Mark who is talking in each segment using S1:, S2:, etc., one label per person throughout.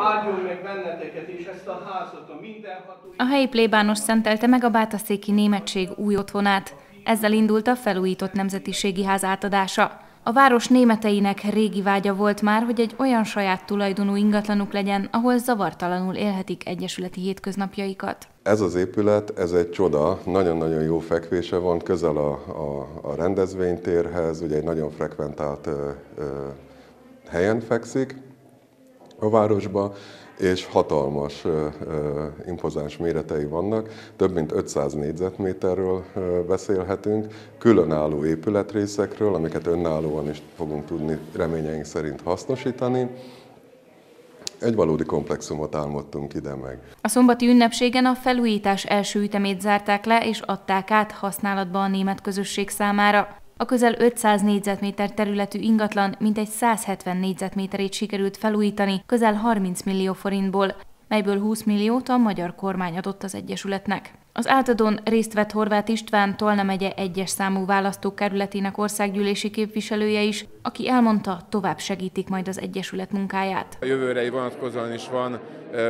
S1: áldjon meg benneteket és ezt a házat a mindenható...
S2: A helyi plébános szentelte meg a bátaszéki németség új otthonát. Ezzel indult a felújított nemzetiségi ház átadása. A város németeinek régi vágya volt már, hogy egy olyan saját tulajdonú ingatlanuk legyen, ahol zavartalanul élhetik egyesületi hétköznapjaikat.
S3: Ez az épület, ez egy csoda, nagyon-nagyon jó fekvése van, közel a, a, a rendezvénytérhez, ugye egy nagyon frekventált ö, ö, helyen fekszik a városba, és hatalmas, impozáns méretei vannak, több mint 500 négyzetméterről beszélhetünk, különálló épületrészekről, amiket önállóan is fogunk tudni reményeink szerint hasznosítani, egy valódi komplexumot álmodtunk ide meg.
S2: A szombati ünnepségen a felújítás első ütemét zárták le, és adták át használatba a német közösség számára. A közel 500 négyzetméter területű ingatlan mintegy 170 négyzetméterét sikerült felújítani, közel 30 millió forintból, melyből 20 milliót a magyar kormány adott az Egyesületnek. Az átadón részt vett Horváth István, Tolna megye egyes számú választókerületének országgyűlési képviselője is, aki elmondta, tovább segítik majd az Egyesület munkáját.
S4: A jövőre vonatkozóan is van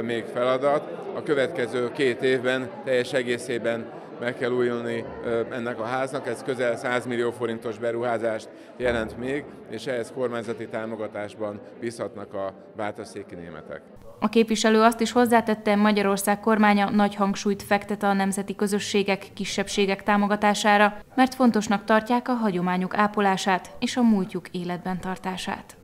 S4: még feladat. A következő két évben teljes egészében meg kell újulni ennek a háznak, ez közel 100 millió forintos beruházást jelent még, és ehhez kormányzati támogatásban bízhatnak a bátaszéki németek.
S2: A képviselő azt is hozzátette, Magyarország kormánya nagy hangsúlyt fektet a nemzeti közösségek, kisebbségek támogatására, mert fontosnak tartják a hagyományok ápolását és a múltjuk életben tartását.